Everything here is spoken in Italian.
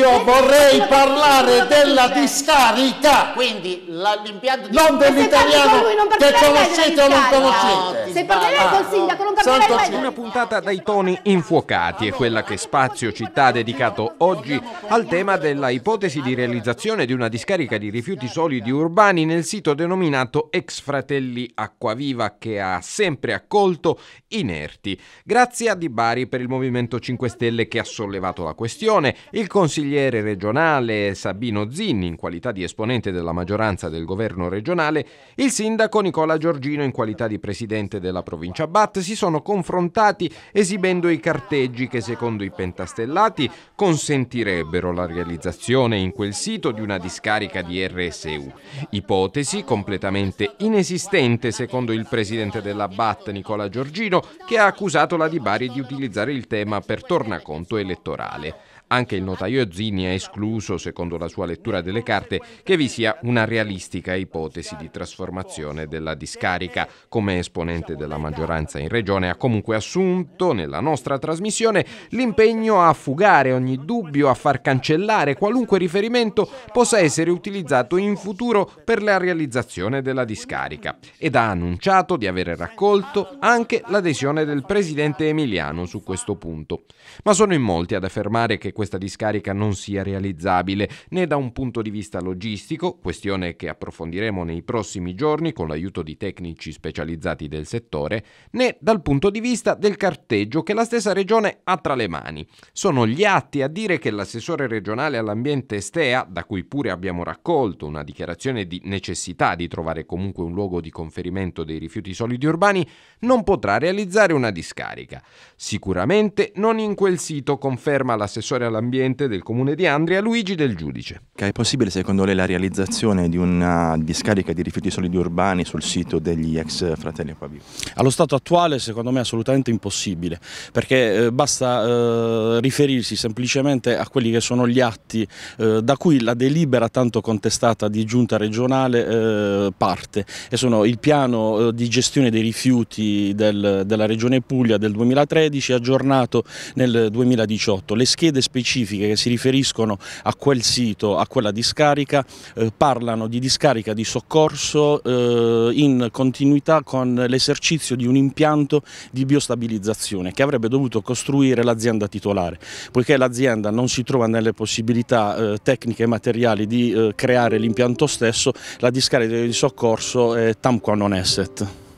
Io vorrei parlare della discarica. Quindi l'impianto di... Non se dell'italiano che conoscete o non conoscete. Se parlerai col sindaco non capirai mai. Una puntata dai toni infuocati è quella che Spazio Città ha dedicato oggi al tema della ipotesi di realizzazione di una discarica di rifiuti solidi urbani nel sito denominato Ex Fratelli Acquaviva che ha sempre accolto inerti. Grazie a Di Bari per il Movimento 5 Stelle che ha sollevato la questione, il consigliere regionale Sabino Zinni in qualità di esponente della maggioranza del governo regionale, il sindaco Nicola Giorgino in qualità di presidente della provincia Bat si sono confrontati esibendo i carteggi che secondo i pentastellati consentirebbero la realizzazione in quel sito di una discarica di RSU. Ipotesi completamente inesistente secondo il presidente della BAT Nicola Giorgino che ha accusato la Di Bari di utilizzare il tema per tornaconto elettorale. Anche il notaio Zinni ha escluso, secondo la sua lettura delle carte, che vi sia una realistica ipotesi di trasformazione della discarica. Come esponente della maggioranza in regione ha comunque assunto nella nostra trasmissione l'impegno a fugare ogni dubbio, a far cancellare qualunque riferimento possa essere utilizzato in futuro per la realizzazione della discarica ed ha annunciato di avere raccolto anche l'adesione del presidente Emiliano su questo punto. Ma sono in molti ad affermare che questa discarica non sia realizzabile né da un punto di vista logistico, questione che approfondiremo nei prossimi giorni con l'aiuto di tecnici specializzati del settore, né dal punto di vista del carteggio che la stessa regione ha tra le mani. Sono gli atti a dire che l'assessore regionale all'ambiente Estea, da cui pure abbiamo raccolto una dichiarazione di necessità di trovare comunque un luogo di conferimento dei rifiuti solidi urbani, non potrà realizzare una discarica. Sicuramente non in quel sito, conferma l'assessore all'ambiente del comune di Andria Luigi Del Giudice. È possibile secondo lei la realizzazizione di una discarica di rifiuti solidi urbani sul sito degli ex fratelli Acquaviva? Allo stato attuale secondo me è assolutamente impossibile perché eh, basta eh, riferirsi semplicemente a quelli che sono gli atti eh, da cui la delibera tanto contestata di giunta regionale eh, parte e sono il piano eh, di gestione dei rifiuti del- della regione Puglia del 2013 aggiornato nel 2018. Le schede specifiche che si riferiscono a quel sito, a quella discarica, eh, parlano di discarica di soccorso eh, in continuità con l'esercizio di un impianto di biostabilizzazione che avrebbe dovuto costruire l'azienda titolare, poiché l'azienda non si trova nelle possibilità eh, tecniche e materiali di eh, creare l'impianto stesso, la discarica di soccorso è tam qua non esset.